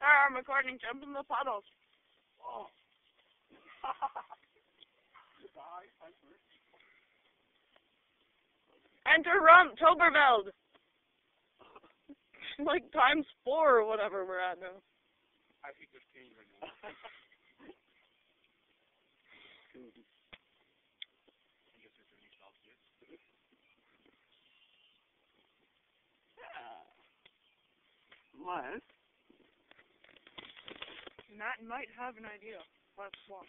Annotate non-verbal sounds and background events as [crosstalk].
Ah, I'm recording. Jump in the puddles. Oh. Goodbye. Bye first. Enter Rompe Tober-Veld. [laughs] like times four or whatever we're at now. I think there's change right now. I guess there's any Celsius. Yeah. What? Matt might have an idea. Let's watch.